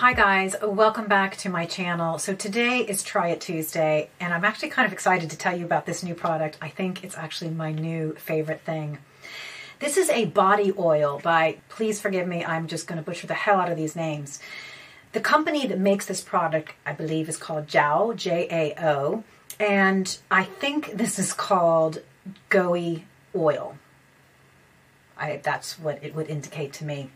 Hi guys, welcome back to my channel. So today is Try It Tuesday and I'm actually kind of excited to tell you about this new product. I think it's actually my new favorite thing. This is a body oil by, please forgive me, I'm just going to butcher the hell out of these names. The company that makes this product, I believe, is called Jao, J-A-O, and I think this is called Goey Oil. I, that's what it would indicate to me.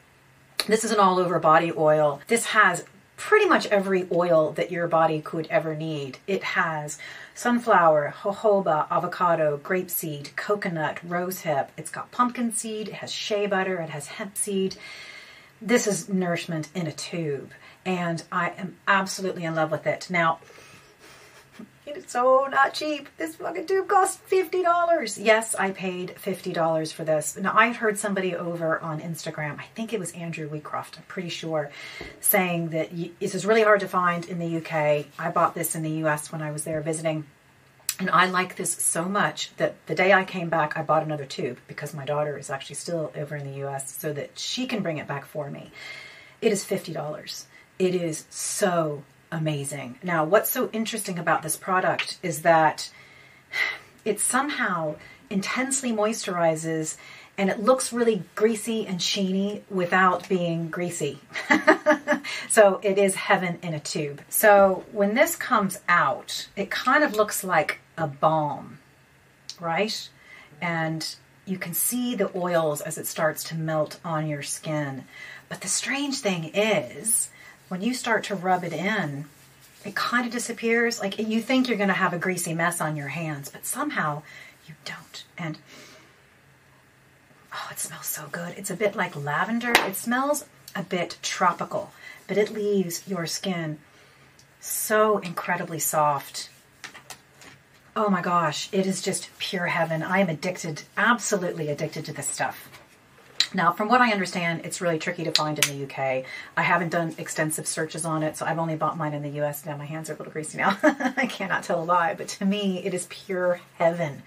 This is an all over body oil. This has pretty much every oil that your body could ever need. It has sunflower, jojoba, avocado, grapeseed, coconut, rosehip. It's got pumpkin seed, it has shea butter, it has hemp seed. This is nourishment in a tube, and I am absolutely in love with it. Now, it's so not cheap. This fucking tube cost $50. Yes, I paid $50 for this. Now, I've heard somebody over on Instagram, I think it was Andrew Weecroft, I'm pretty sure, saying that this is really hard to find in the UK. I bought this in the US when I was there visiting. And I like this so much that the day I came back, I bought another tube because my daughter is actually still over in the US so that she can bring it back for me. It is $50. It is so amazing. Now, what's so interesting about this product is that it somehow intensely moisturizes and it looks really greasy and sheeny without being greasy. so it is heaven in a tube. So when this comes out, it kind of looks like a balm, right? And you can see the oils as it starts to melt on your skin. But the strange thing is, when you start to rub it in, it kind of disappears. Like you think you're going to have a greasy mess on your hands, but somehow you don't. And oh, it smells so good. It's a bit like lavender. It smells a bit tropical, but it leaves your skin so incredibly soft. Oh my gosh, it is just pure heaven. I am addicted, absolutely addicted to this stuff. Now, from what I understand, it's really tricky to find in the UK. I haven't done extensive searches on it, so I've only bought mine in the US. Now my hands are a little greasy now. I cannot tell a lie, but to me, it is pure heaven.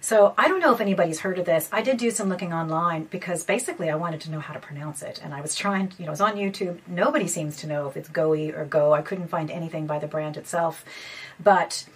So I don't know if anybody's heard of this. I did do some looking online because basically I wanted to know how to pronounce it. And I was trying, you know, it was on YouTube. Nobody seems to know if it's Goey or Go. I couldn't find anything by the brand itself. But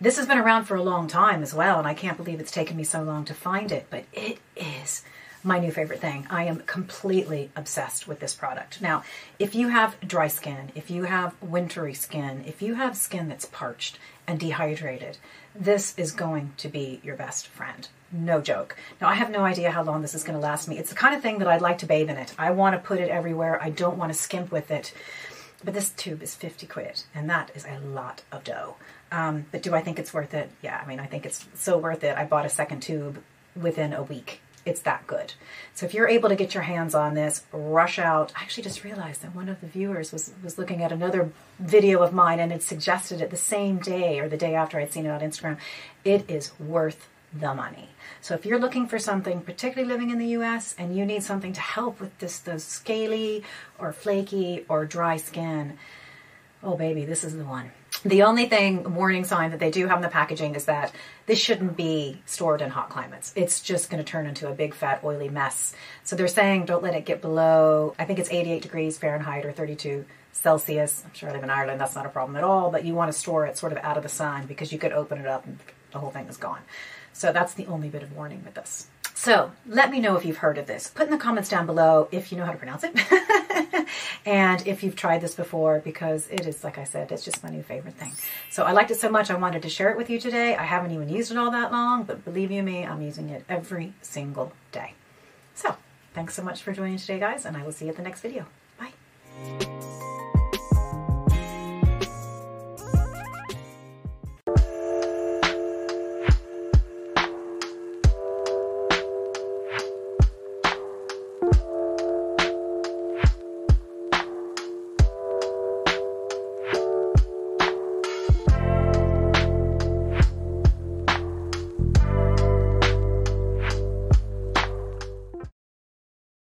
this has been around for a long time as well, and I can't believe it's taken me so long to find it. But it is my new favorite thing. I am completely obsessed with this product. Now, if you have dry skin, if you have wintry skin, if you have skin that's parched and dehydrated, this is going to be your best friend. No joke. Now, I have no idea how long this is going to last me. It's the kind of thing that I'd like to bathe in it. I want to put it everywhere. I don't want to skimp with it. But this tube is 50 quid, and that is a lot of dough. Um, but do I think it's worth it? Yeah, I mean, I think it's so worth it. I bought a second tube within a week it's that good. So if you're able to get your hands on this, rush out. I actually just realized that one of the viewers was, was looking at another video of mine and had suggested it the same day or the day after I'd seen it on Instagram. It is worth the money. So if you're looking for something, particularly living in the US, and you need something to help with this, those scaly or flaky or dry skin, oh baby, this is the one. The only thing, warning sign that they do have in the packaging is that this shouldn't be stored in hot climates. It's just going to turn into a big fat oily mess. So they're saying don't let it get below, I think it's 88 degrees Fahrenheit or 32 Celsius. I'm sure I live in Ireland, that's not a problem at all, but you want to store it sort of out of the sun because you could open it up and the whole thing is gone. So that's the only bit of warning with this. So let me know if you've heard of this. Put in the comments down below if you know how to pronounce it. and if you've tried this before because it is, like I said, it's just my new favorite thing. So I liked it so much I wanted to share it with you today. I haven't even used it all that long, but believe you me, I'm using it every single day. So thanks so much for joining today, guys, and I will see you at the next video. Bye. you